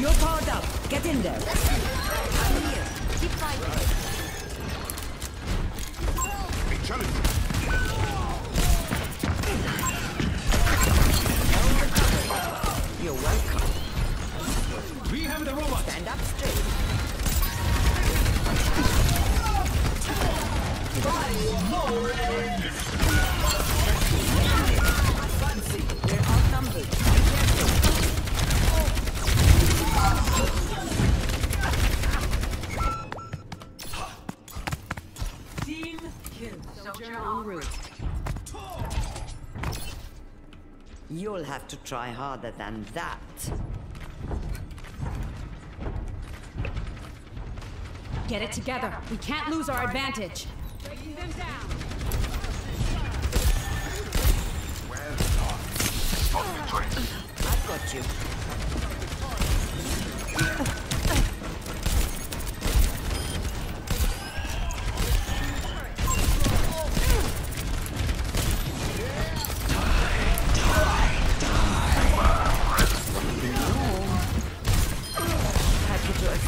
You're powered up. Get in there. I'm here. Keep fighting. You're welcome. We have the robot. Stand up straight. We're Team. Soldier en route. You'll have to try harder than that. Get it together. We can't lose our advantage. Breaking them down. Well done. Off the train. I've got you.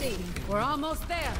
Steady. We're almost there.